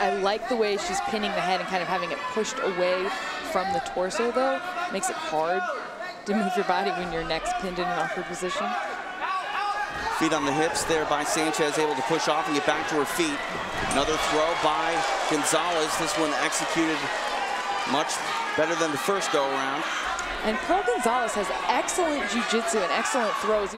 I like the way she's pinning the head and kind of having it pushed away from the torso, though. Makes it hard to move your body when your neck's pinned in an awkward position. Feet on the hips there by Sanchez, able to push off and get back to her feet. Another throw by Gonzalez. This one executed much better than the first go around. And Pearl Gonzalez has excellent jiu-jitsu and excellent throws.